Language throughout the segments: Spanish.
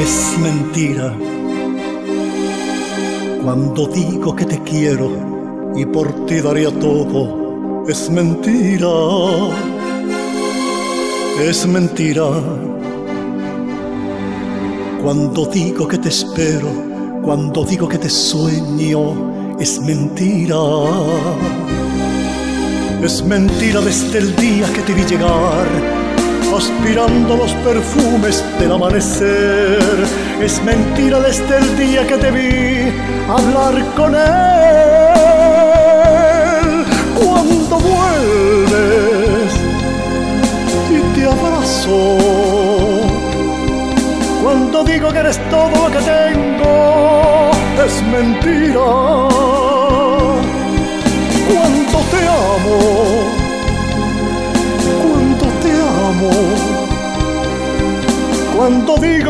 Es mentira cuando digo que te quiero y por ti daría todo. Es mentira, es mentira. Cuando digo que te espero, cuando digo que te sueño, es mentira. Es mentira desde el día que te vi llegar aspirando los perfumes del amanecer. Es mentira desde el día que te vi hablar con él. Cuando vuelves y te abrazo. Cuando digo que eres todo lo que tengo, es mentira. Cuando te amo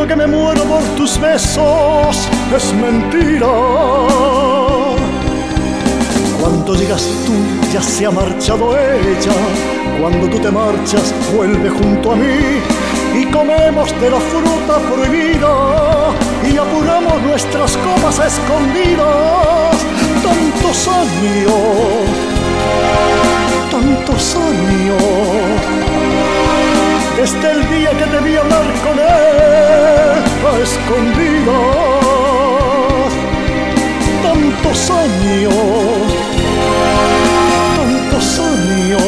que me muero por tus besos, es mentira. Cuando llegas tú, ya se ha marchado ella. Cuando tú te marchas, vuelve junto a mí y comemos de la fruta prohibida y apuramos nuestras copas escondidas. Tantos años, tantos años desde el día que te vi hablar con él a escondidas. Tantos años, tantos años.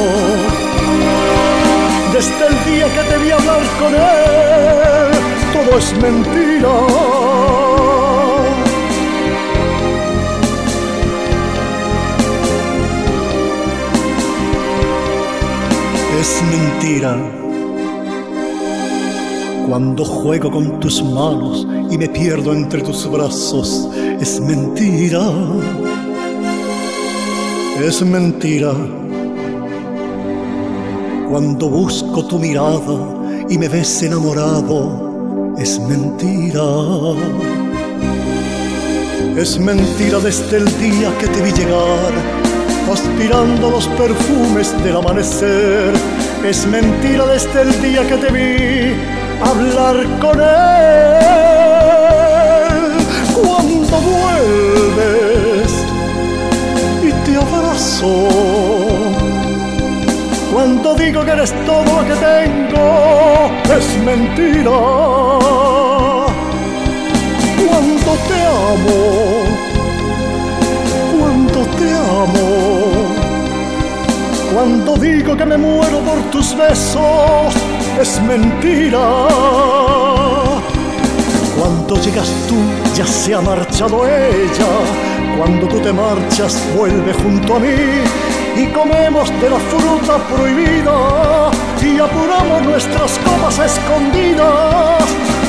Desde el día que te vi hablar con él, todo es mentira. Es mentira cuando juego con tus manos y me pierdo entre tus brazos, es mentira. Es mentira. Cuando busco tu mirada y me ves enamorado, es mentira. Es mentira desde el día que te vi llegar, aspirando los perfumes del amanecer. Es mentira desde el día que te vi hablar con él cuando vuelves y te abrazo. Cuando digo que eres todo lo que tengo, es mentira. Cuando te amo, cuando te amo. Cuando digo que me muero por tus besos, es mentira. Cuando llegas tú ya se ha marchado ella. Cuando tú te marchas vuelve junto a mí y comemos de la fruta prohibida y apuramos nuestras copas escondidas.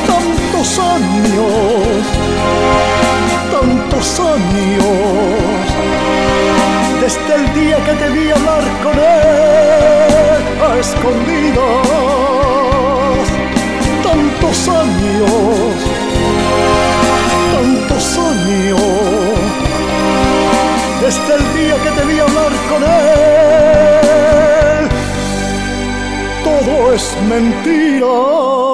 Tantos años, tantos años, que te vi hablar con él, todo es mentira.